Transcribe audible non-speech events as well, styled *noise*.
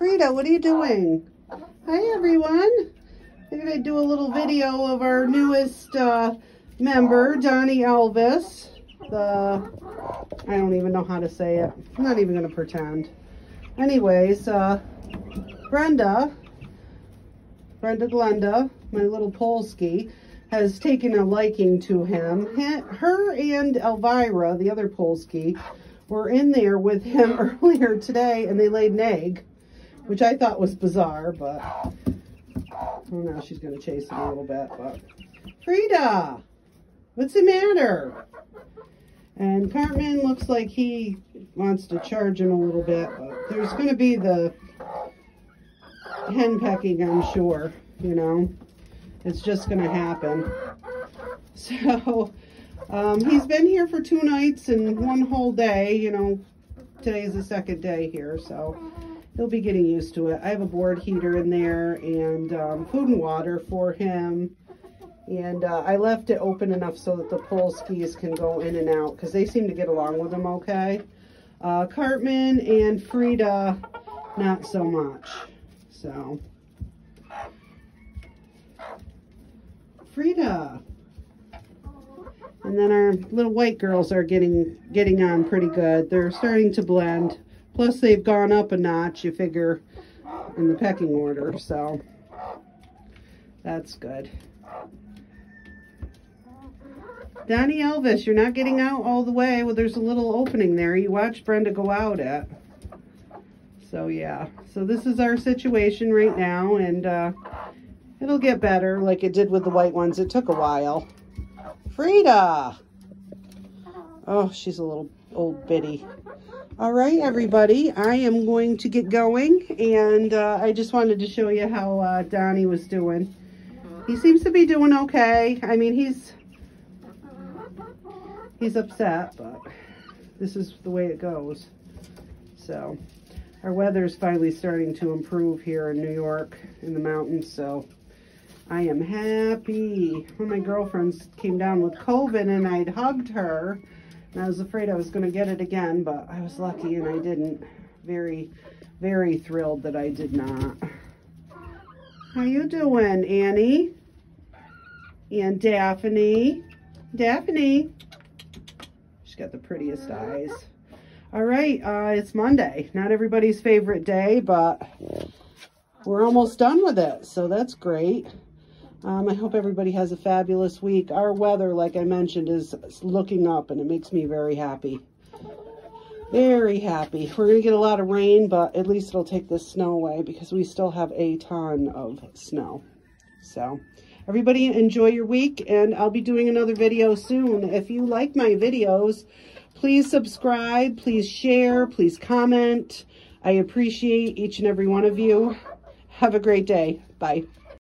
Frida, what are you doing? Hi, everyone. Figured I'd do a little video of our newest uh, member, Donnie Elvis. The, I don't even know how to say it. I'm not even going to pretend. Anyways, uh, Brenda, Brenda Glenda, my little Polski, has taken a liking to him. Her and Elvira, the other Polski, were in there with him *laughs* earlier today and they laid an egg which I thought was bizarre, but now she's going to chase him a little bit. But Frida, what's the matter? And Cartman looks like he wants to charge him a little bit, but there's going to be the hen pecking, I'm sure, you know. It's just going to happen. *laughs* So, um, he's been here for two nights and one whole day, you know. Today's the second day here, so he'll be getting used to it. I have a board heater in there and um, food and water for him. And uh, I left it open enough so that the Polskis can go in and out because they seem to get along with him okay. Uh, Cartman and Frida, not so much. So, Frida. And then our little white girls are getting getting on pretty good. They're starting to blend. Plus they've gone up a notch, you figure, in the pecking order, so that's good. Donnie Elvis, you're not getting out all the way. Well, there's a little opening there. You watched Brenda go out at. So, yeah. So, this is our situation right now, and uh, it'll get better like it did with the white ones. It took a while. Frida! Oh, she's a little old biddy. All right, everybody, I am going to get going, and uh, I just wanted to show you how uh, Donnie was doing. He seems to be doing okay. I mean, he's he's upset, but this is the way it goes. So, our weather is finally starting to improve here in New York, in the mountains, so I am happy. One of my girlfriends came down with COVID, and I'd hugged her, I was afraid I was going to get it again, but I was lucky and I didn't. Very, very thrilled that I did not. How you doing, Annie? And Daphne? Daphne? She's got the prettiest eyes. All right, uh, it's Monday. Not everybody's favorite day, but we're almost done with it, so that's great. Um, I hope everybody has a fabulous week. Our weather, like I mentioned, is looking up, and it makes me very happy. Very happy. We're going to get a lot of rain, but at least it'll take the snow away because we still have a ton of snow. So, everybody enjoy your week, and I'll be doing another video soon. If you like my videos, please subscribe, please share, please comment. I appreciate each and every one of you. Have a great day. Bye.